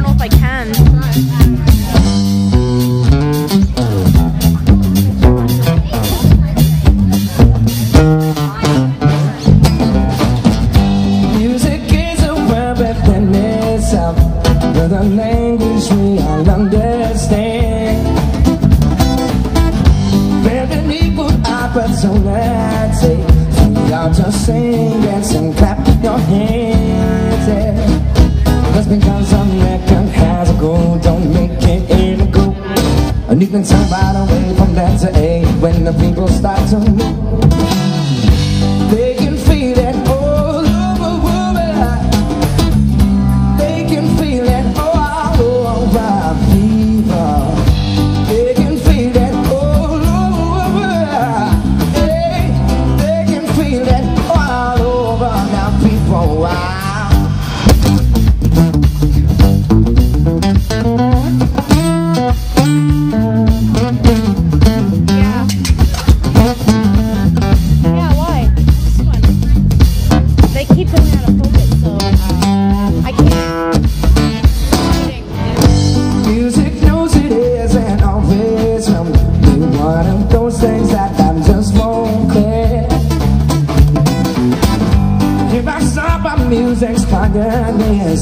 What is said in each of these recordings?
don't know if I can. Music is a web within itself With a language we all just sing and clap your hands yeah. Just because a And you can turn right away from that to A When the people start to move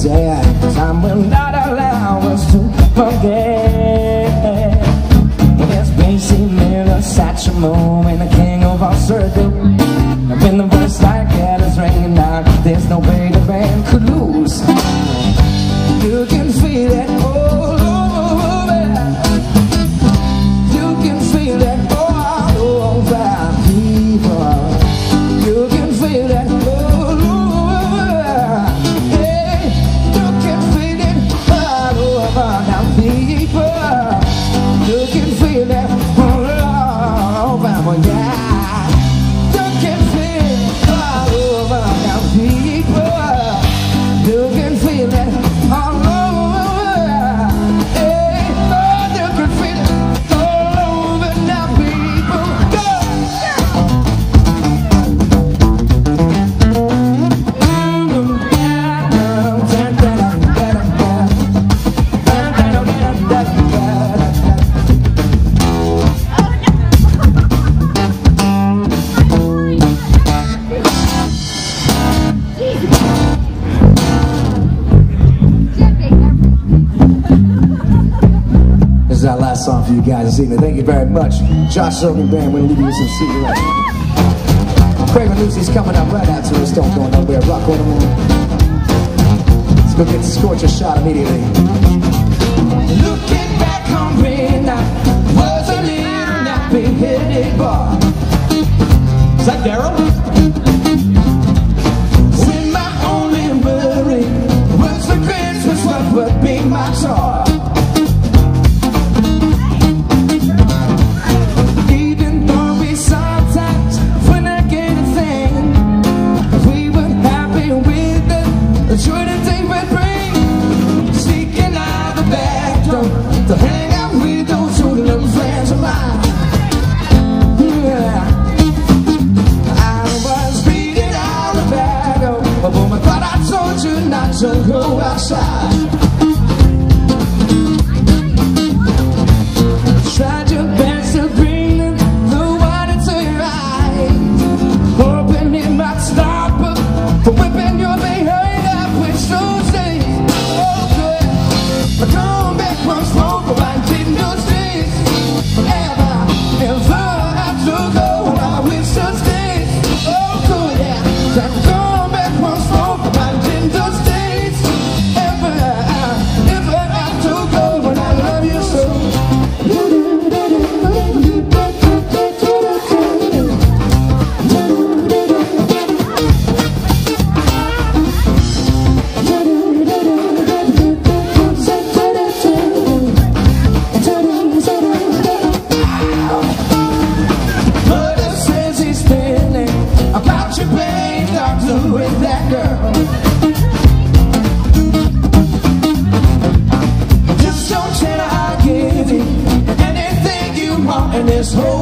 yeah, time will not allow us to forget. It's Basie Miller, Satchmo, and the king of our circle. When the voice like that is ringing out, there's no way the band could lose. You can feel it song for you guys this evening. Thank you very much. Josh Logan Band, we're gonna leave you with some cigarettes. Craig Lucy's coming up right after us. Don't go nowhere. Rock on the moon. Let's go get the scorcher shot immediately. Looking back on me now, was a little nappy-headed boy. Is that Daryl? When my only worry was for Christmas, what would be my toy? To this hope.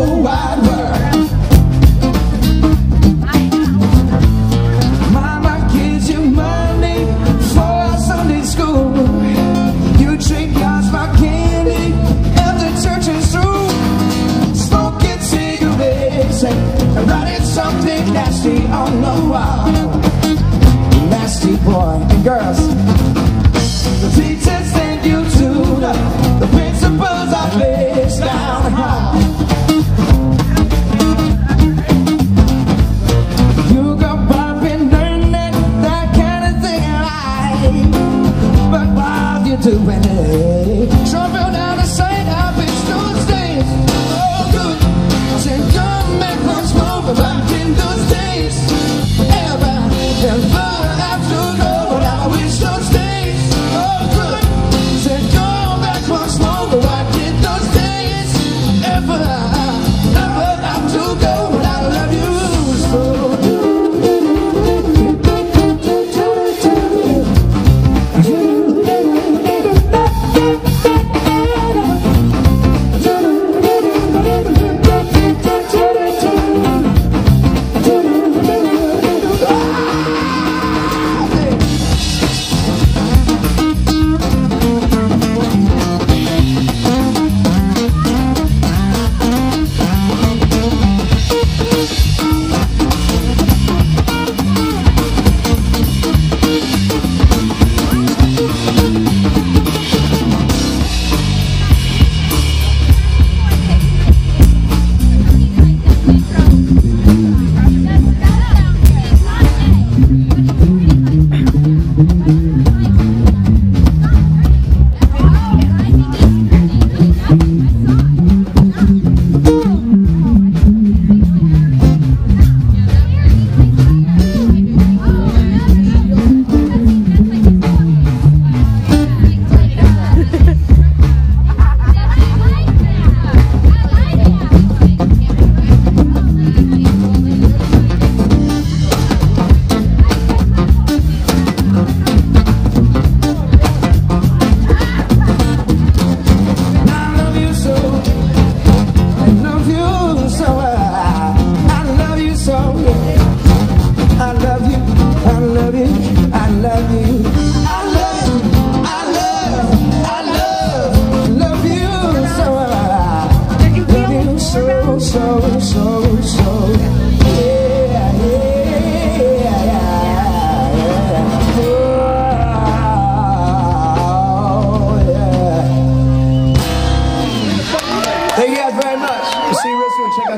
Travel down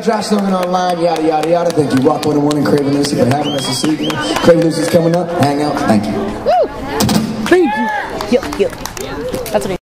Josh Logan online, yada, yada, yada. Thank you, Rock 101 and Craven Lucy, for having us this evening. Craven Lucy's coming up. Hang out. Thank you. Woo! Thank you. Yep, yep. That's amazing.